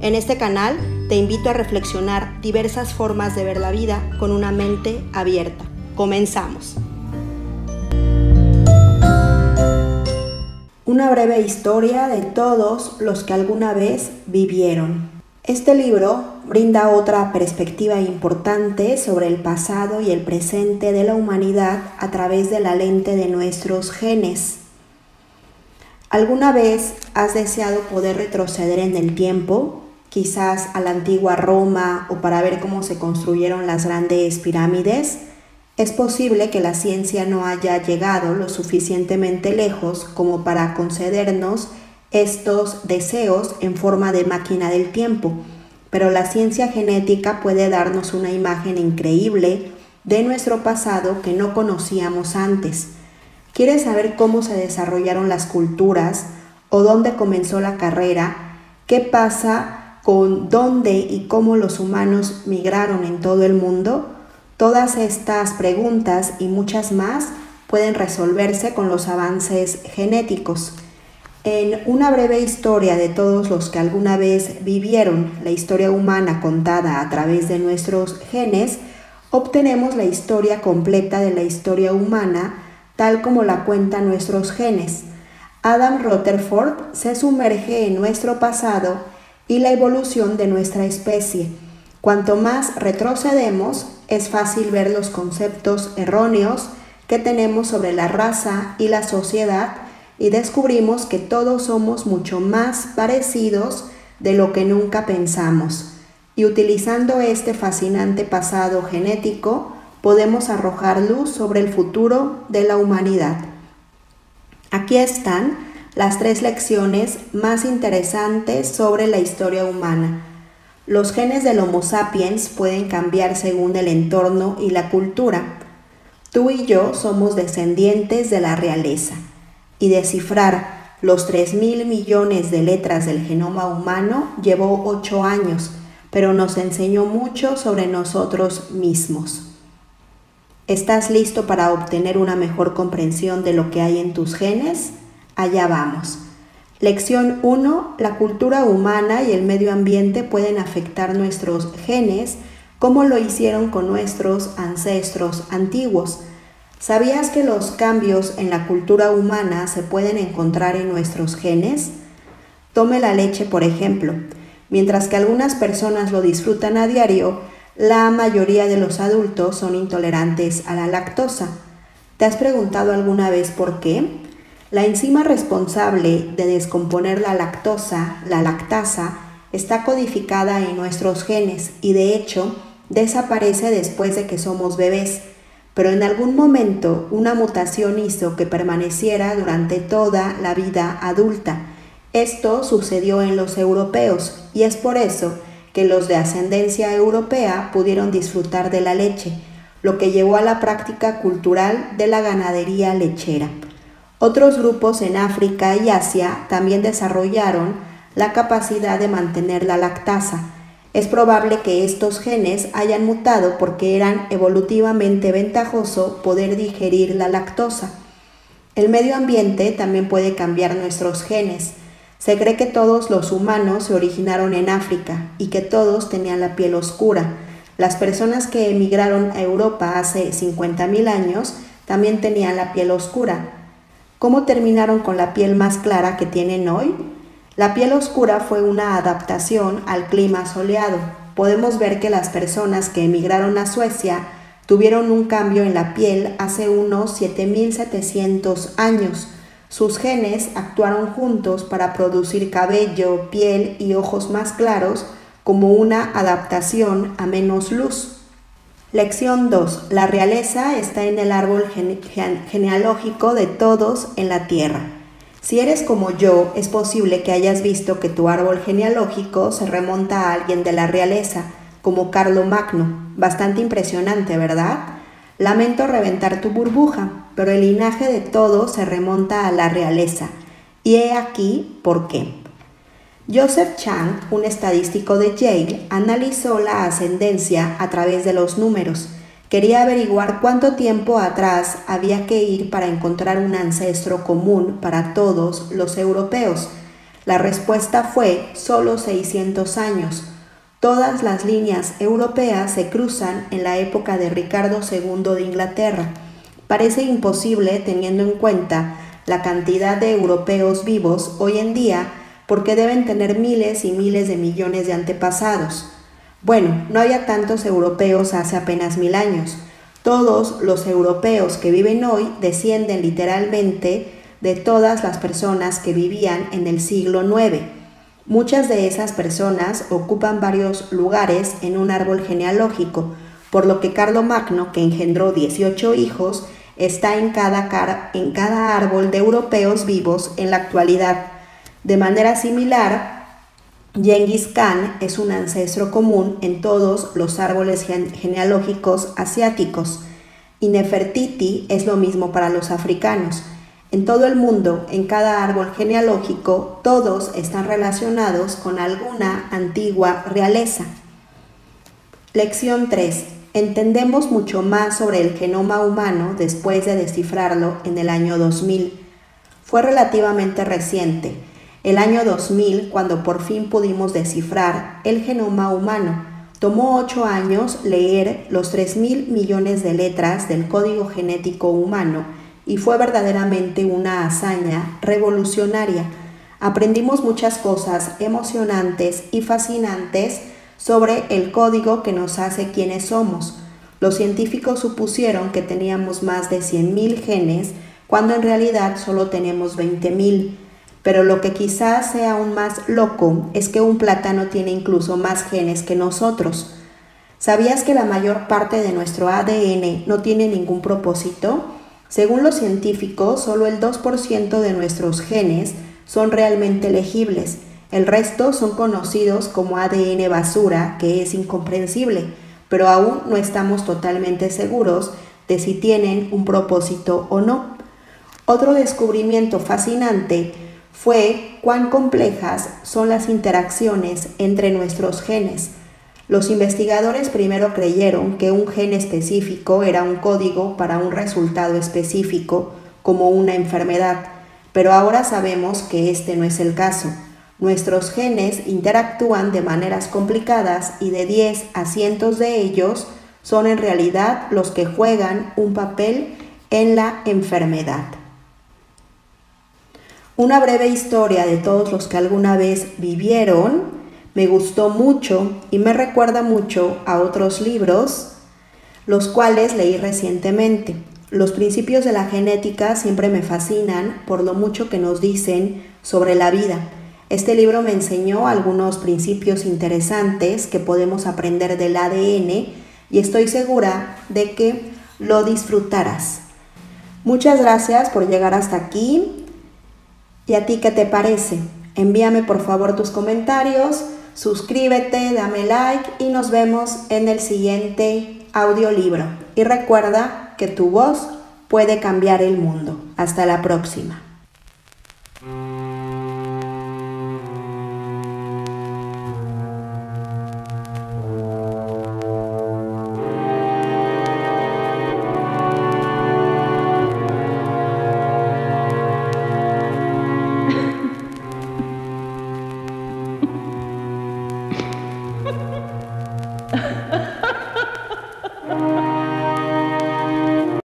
En este canal te invito a reflexionar diversas formas de ver la vida con una mente abierta. Comenzamos. Una breve historia de todos los que alguna vez vivieron. Este libro brinda otra perspectiva importante sobre el pasado y el presente de la humanidad a través de la lente de nuestros genes. ¿Alguna vez has deseado poder retroceder en el tiempo quizás a la antigua Roma o para ver cómo se construyeron las grandes pirámides, es posible que la ciencia no haya llegado lo suficientemente lejos como para concedernos estos deseos en forma de máquina del tiempo, pero la ciencia genética puede darnos una imagen increíble de nuestro pasado que no conocíamos antes. ¿Quieres saber cómo se desarrollaron las culturas o dónde comenzó la carrera? ¿Qué pasa con dónde y cómo los humanos migraron en todo el mundo, todas estas preguntas y muchas más pueden resolverse con los avances genéticos. En una breve historia de todos los que alguna vez vivieron la historia humana contada a través de nuestros genes, obtenemos la historia completa de la historia humana tal como la cuentan nuestros genes. Adam Rutherford se sumerge en nuestro pasado y la evolución de nuestra especie. Cuanto más retrocedemos, es fácil ver los conceptos erróneos que tenemos sobre la raza y la sociedad y descubrimos que todos somos mucho más parecidos de lo que nunca pensamos. Y utilizando este fascinante pasado genético, podemos arrojar luz sobre el futuro de la humanidad. Aquí están las tres lecciones más interesantes sobre la historia humana. Los genes del Homo sapiens pueden cambiar según el entorno y la cultura. Tú y yo somos descendientes de la realeza y descifrar los 3 mil millones de letras del genoma humano llevó 8 años, pero nos enseñó mucho sobre nosotros mismos. ¿Estás listo para obtener una mejor comprensión de lo que hay en tus genes? Allá vamos. Lección 1. La cultura humana y el medio ambiente pueden afectar nuestros genes como lo hicieron con nuestros ancestros antiguos. ¿Sabías que los cambios en la cultura humana se pueden encontrar en nuestros genes? Tome la leche, por ejemplo. Mientras que algunas personas lo disfrutan a diario, la mayoría de los adultos son intolerantes a la lactosa. ¿Te has preguntado alguna vez por qué? La enzima responsable de descomponer la lactosa, la lactasa, está codificada en nuestros genes y de hecho desaparece después de que somos bebés, pero en algún momento una mutación hizo que permaneciera durante toda la vida adulta. Esto sucedió en los europeos y es por eso que los de ascendencia europea pudieron disfrutar de la leche, lo que llevó a la práctica cultural de la ganadería lechera. Otros grupos en África y Asia también desarrollaron la capacidad de mantener la lactasa. Es probable que estos genes hayan mutado porque eran evolutivamente ventajoso poder digerir la lactosa. El medio ambiente también puede cambiar nuestros genes. Se cree que todos los humanos se originaron en África y que todos tenían la piel oscura. Las personas que emigraron a Europa hace 50.000 años también tenían la piel oscura. ¿Cómo terminaron con la piel más clara que tienen hoy? La piel oscura fue una adaptación al clima soleado. Podemos ver que las personas que emigraron a Suecia tuvieron un cambio en la piel hace unos 7700 años. Sus genes actuaron juntos para producir cabello, piel y ojos más claros como una adaptación a menos luz. Lección 2. La realeza está en el árbol genealógico de todos en la tierra. Si eres como yo, es posible que hayas visto que tu árbol genealógico se remonta a alguien de la realeza, como Carlo Magno. Bastante impresionante, ¿verdad? Lamento reventar tu burbuja, pero el linaje de todos se remonta a la realeza. Y he aquí por qué. Joseph Chang, un estadístico de Yale, analizó la ascendencia a través de los números. Quería averiguar cuánto tiempo atrás había que ir para encontrar un ancestro común para todos los europeos. La respuesta fue solo 600 años. Todas las líneas europeas se cruzan en la época de Ricardo II de Inglaterra. Parece imposible teniendo en cuenta la cantidad de europeos vivos hoy en día porque deben tener miles y miles de millones de antepasados. Bueno, no había tantos europeos hace apenas mil años. Todos los europeos que viven hoy descienden literalmente de todas las personas que vivían en el siglo IX. Muchas de esas personas ocupan varios lugares en un árbol genealógico, por lo que Magno, que engendró 18 hijos, está en cada árbol de europeos vivos en la actualidad. De manera similar, Genghis Khan es un ancestro común en todos los árboles genealógicos asiáticos y Nefertiti es lo mismo para los africanos. En todo el mundo, en cada árbol genealógico, todos están relacionados con alguna antigua realeza. Lección 3. Entendemos mucho más sobre el genoma humano después de descifrarlo en el año 2000. Fue relativamente reciente el año 2000, cuando por fin pudimos descifrar el genoma humano, tomó ocho años leer los 3.000 millones de letras del código genético humano y fue verdaderamente una hazaña revolucionaria. Aprendimos muchas cosas emocionantes y fascinantes sobre el código que nos hace quienes somos. Los científicos supusieron que teníamos más de 100.000 genes cuando en realidad solo tenemos 20.000 pero lo que quizás sea aún más loco es que un plátano tiene incluso más genes que nosotros. ¿Sabías que la mayor parte de nuestro ADN no tiene ningún propósito? Según los científicos, solo el 2% de nuestros genes son realmente legibles. El resto son conocidos como ADN basura, que es incomprensible, pero aún no estamos totalmente seguros de si tienen un propósito o no. Otro descubrimiento fascinante fue cuán complejas son las interacciones entre nuestros genes. Los investigadores primero creyeron que un gen específico era un código para un resultado específico, como una enfermedad, pero ahora sabemos que este no es el caso. Nuestros genes interactúan de maneras complicadas y de 10 a cientos de ellos son en realidad los que juegan un papel en la enfermedad. Una breve historia de todos los que alguna vez vivieron me gustó mucho y me recuerda mucho a otros libros, los cuales leí recientemente. Los principios de la genética siempre me fascinan por lo mucho que nos dicen sobre la vida. Este libro me enseñó algunos principios interesantes que podemos aprender del ADN y estoy segura de que lo disfrutarás. Muchas gracias por llegar hasta aquí. ¿Y a ti qué te parece? Envíame por favor tus comentarios, suscríbete, dame like y nos vemos en el siguiente audiolibro. Y recuerda que tu voz puede cambiar el mundo. Hasta la próxima.